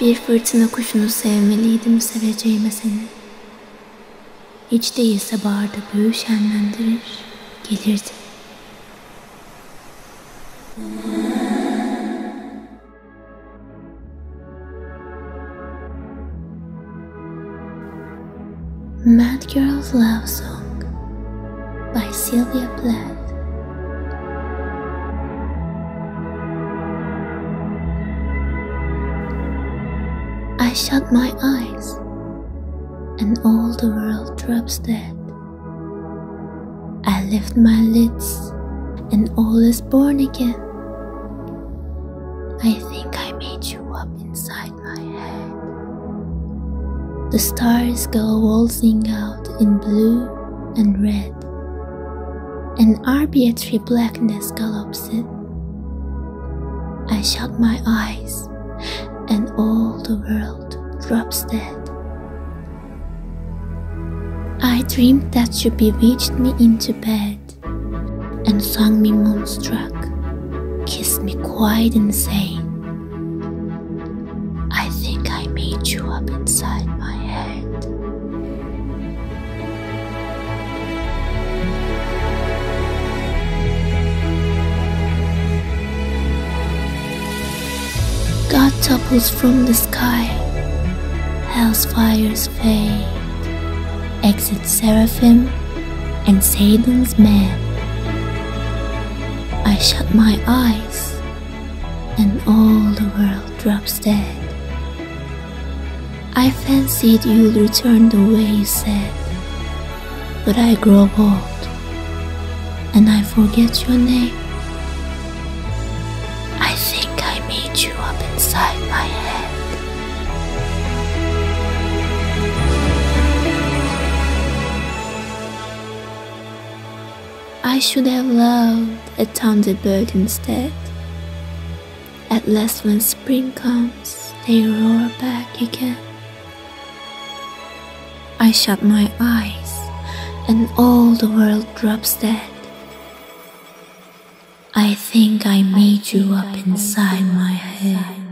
Bir fırtına kuşunu sevmeliydim seveceğime seni. Hiç değilse baharda büyü şenlendirir, gelirdi. Mad Girl's Love Song by Sylvia Plath. Shut my eyes, and all the world drops dead. I lift my lids, and all is born again. I think I made you up inside my head. The stars go waltzing out in blue and red, and arbitrary blackness gallops in. I shut my eyes, drops dead. I dreamed that you bewitched me into bed and sung me moonstruck, kissed me quite insane. I think I made you up inside my head. God topples from the sky, hell's fires fade, exit seraphim and Satan's man. I shut my eyes, and all the world drops dead. I fancied you'd return the way you said, but I grow old, and I forget your name. I think I made you up inside my head. I should have loved a thunderbird instead. At last, when spring comes, they roar back again. I shut my eyes, and all the world drops dead. I think I made you up inside my head.